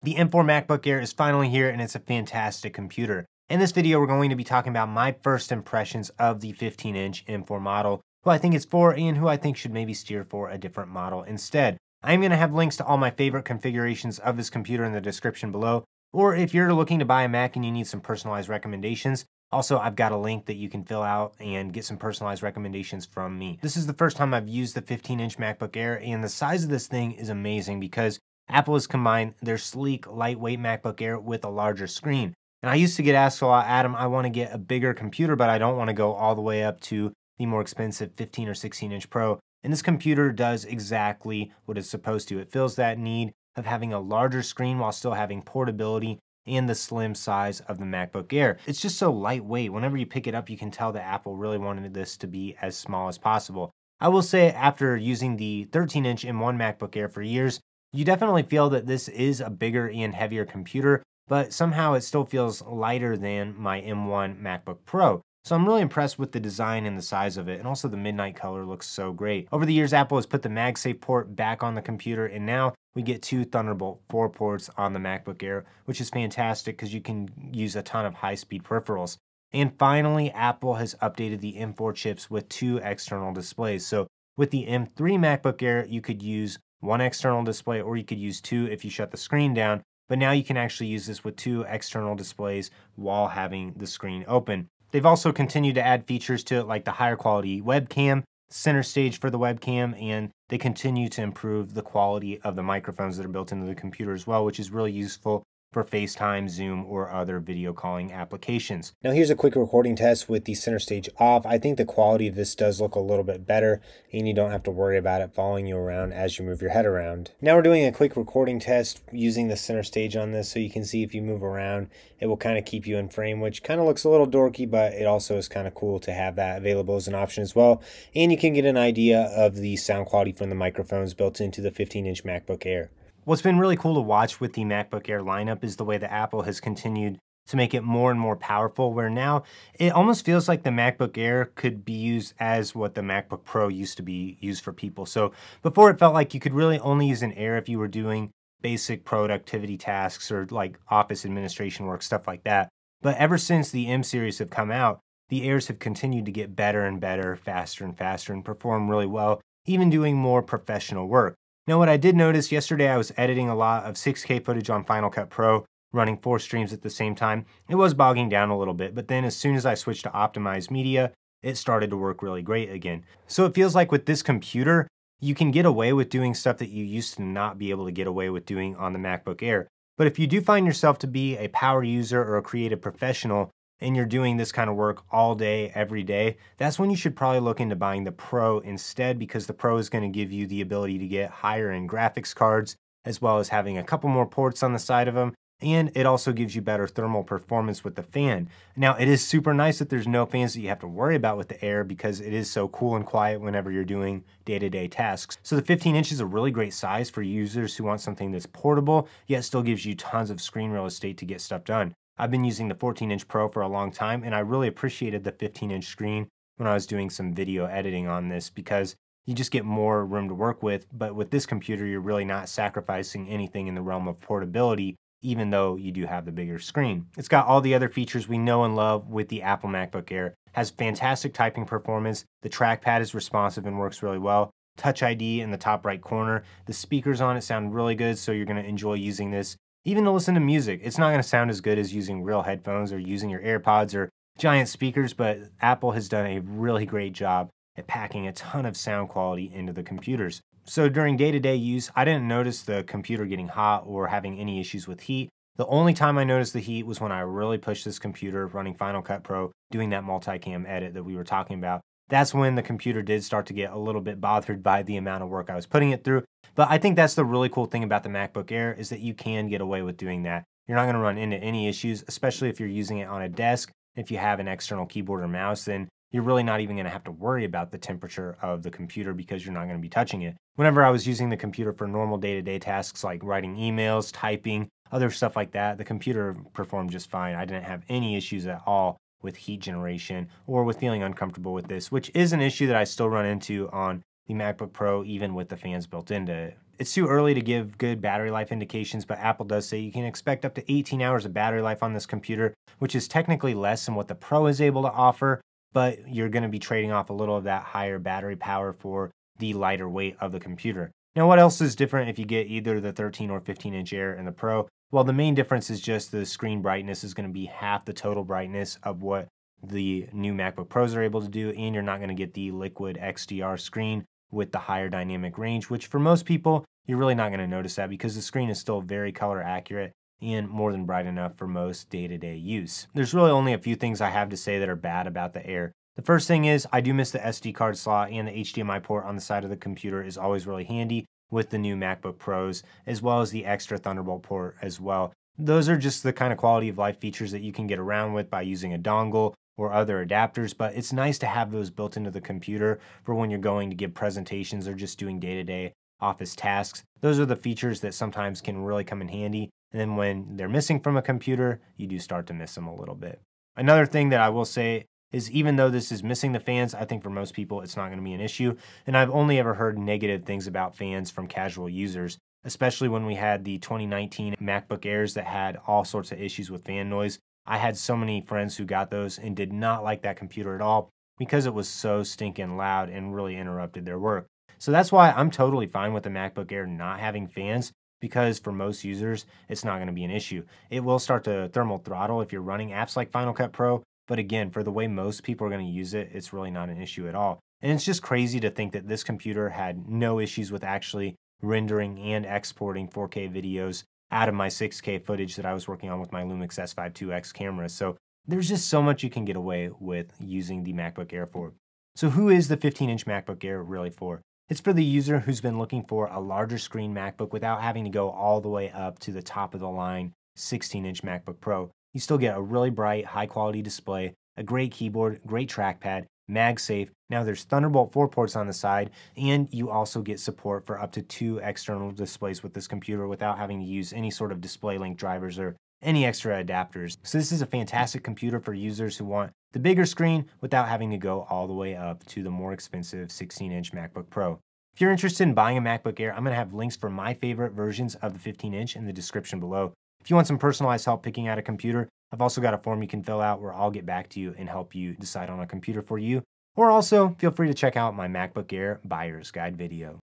The M4 MacBook Air is finally here and it's a fantastic computer. In this video, we're going to be talking about my first impressions of the 15 inch M4 model, who I think it's for and who I think should maybe steer for a different model instead. I'm going to have links to all my favorite configurations of this computer in the description below, or if you're looking to buy a Mac and you need some personalized recommendations, also, I've got a link that you can fill out and get some personalized recommendations from me. This is the first time I've used the 15 inch MacBook Air, and the size of this thing is amazing because Apple has combined their sleek, lightweight MacBook Air with a larger screen. And I used to get asked a lot, Adam, I want to get a bigger computer, but I don't want to go all the way up to the more expensive 15 or 16 inch Pro. And this computer does exactly what it's supposed to. It fills that need of having a larger screen while still having portability and the slim size of the MacBook Air. It's just so lightweight. Whenever you pick it up, you can tell that Apple really wanted this to be as small as possible. I will say after using the 13 inch M1 MacBook Air for years, you definitely feel that this is a bigger and heavier computer, but somehow it still feels lighter than my M1 MacBook Pro. So I'm really impressed with the design and the size of it, and also the midnight color looks so great. Over the years, Apple has put the MagSafe port back on the computer, and now we get two Thunderbolt 4 ports on the MacBook Air, which is fantastic because you can use a ton of high-speed peripherals. And finally, Apple has updated the M4 chips with two external displays. So with the M3 MacBook Air, you could use one external display, or you could use two if you shut the screen down. But now you can actually use this with two external displays while having the screen open. They've also continued to add features to it like the higher quality webcam, center stage for the webcam, and they continue to improve the quality of the microphones that are built into the computer as well, which is really useful for FaceTime, Zoom, or other video calling applications. Now here's a quick recording test with the center stage off. I think the quality of this does look a little bit better and you don't have to worry about it following you around as you move your head around. Now we're doing a quick recording test using the center stage on this so you can see if you move around, it will kind of keep you in frame, which kind of looks a little dorky, but it also is kind of cool to have that available as an option as well. And you can get an idea of the sound quality from the microphones built into the 15 inch MacBook Air. What's been really cool to watch with the MacBook Air lineup is the way that Apple has continued to make it more and more powerful, where now it almost feels like the MacBook Air could be used as what the MacBook Pro used to be used for people. So before it felt like you could really only use an Air if you were doing basic productivity tasks or like office administration work, stuff like that. But ever since the M series have come out, the Airs have continued to get better and better, faster and faster, and perform really well, even doing more professional work. Now what I did notice yesterday I was editing a lot of 6K footage on Final Cut Pro, running four streams at the same time. It was bogging down a little bit, but then as soon as I switched to optimized media, it started to work really great again. So it feels like with this computer, you can get away with doing stuff that you used to not be able to get away with doing on the MacBook Air. But if you do find yourself to be a power user or a creative professional, and you're doing this kind of work all day, every day, that's when you should probably look into buying the Pro instead because the Pro is going to give you the ability to get higher end graphics cards as well as having a couple more ports on the side of them. And it also gives you better thermal performance with the fan. Now, it is super nice that there's no fans that you have to worry about with the Air because it is so cool and quiet whenever you're doing day-to-day -day tasks. So the 15 inch is a really great size for users who want something that's portable, yet still gives you tons of screen real estate to get stuff done. I've been using the 14 inch Pro for a long time and I really appreciated the 15 inch screen when I was doing some video editing on this because you just get more room to work with. But with this computer, you're really not sacrificing anything in the realm of portability, even though you do have the bigger screen. It's got all the other features we know and love with the Apple MacBook Air. Has fantastic typing performance. The trackpad is responsive and works really well. Touch ID in the top right corner. The speakers on it sound really good, so you're gonna enjoy using this even to listen to music. It's not going to sound as good as using real headphones or using your AirPods or giant speakers, but Apple has done a really great job at packing a ton of sound quality into the computers. So during day-to-day -day use, I didn't notice the computer getting hot or having any issues with heat. The only time I noticed the heat was when I really pushed this computer running Final Cut Pro, doing that multicam edit that we were talking about that's when the computer did start to get a little bit bothered by the amount of work I was putting it through. But I think that's the really cool thing about the MacBook Air is that you can get away with doing that. You're not going to run into any issues, especially if you're using it on a desk. If you have an external keyboard or mouse, then you're really not even going to have to worry about the temperature of the computer because you're not going to be touching it. Whenever I was using the computer for normal day-to-day tasks like writing emails, typing, other stuff like that, the computer performed just fine. I didn't have any issues at all with heat generation or with feeling uncomfortable with this, which is an issue that I still run into on the MacBook Pro, even with the fans built into it. It's too early to give good battery life indications, but Apple does say you can expect up to 18 hours of battery life on this computer, which is technically less than what the Pro is able to offer, but you're going to be trading off a little of that higher battery power for the lighter weight of the computer. Now, what else is different if you get either the 13 or 15 inch Air and the Pro? Well, the main difference is just the screen brightness is going to be half the total brightness of what the new MacBook Pros are able to do, and you're not going to get the liquid XDR screen with the higher dynamic range, which for most people, you're really not going to notice that because the screen is still very color accurate and more than bright enough for most day-to-day use. There's really only a few things I have to say that are bad about the Air. The first thing is I do miss the SD card slot and the HDMI port on the side of the computer is always really handy with the new MacBook Pros, as well as the extra Thunderbolt port as well. Those are just the kind of quality of life features that you can get around with by using a dongle or other adapters, but it's nice to have those built into the computer for when you're going to give presentations or just doing day-to-day office tasks. Those are the features that sometimes can really come in handy. And then when they're missing from a computer, you do start to miss them a little bit. Another thing that I will say is even though this is missing the fans, I think for most people it's not going to be an issue. And I've only ever heard negative things about fans from casual users, especially when we had the 2019 MacBook Airs that had all sorts of issues with fan noise. I had so many friends who got those and did not like that computer at all because it was so stinking loud and really interrupted their work. So that's why I'm totally fine with the MacBook Air not having fans because for most users, it's not going to be an issue. It will start to thermal throttle if you're running apps like Final Cut Pro, but again, for the way most people are going to use it, it's really not an issue at all. And it's just crazy to think that this computer had no issues with actually rendering and exporting 4K videos out of my 6K footage that I was working on with my Lumix S5 2X camera. So there's just so much you can get away with using the MacBook Air for. So who is the 15 inch MacBook Air really for? It's for the user who's been looking for a larger screen MacBook without having to go all the way up to the top of the line 16 inch MacBook Pro. You still get a really bright, high quality display, a great keyboard, great trackpad, MagSafe. Now there's Thunderbolt 4 ports on the side, and you also get support for up to two external displays with this computer without having to use any sort of DisplayLink drivers or any extra adapters. So this is a fantastic computer for users who want the bigger screen without having to go all the way up to the more expensive 16-inch MacBook Pro. If you're interested in buying a MacBook Air, I'm going to have links for my favorite versions of the 15-inch in the description below. If you want some personalized help picking out a computer, I've also got a form you can fill out where I'll get back to you and help you decide on a computer for you. Or also, feel free to check out my MacBook Air buyer's guide video.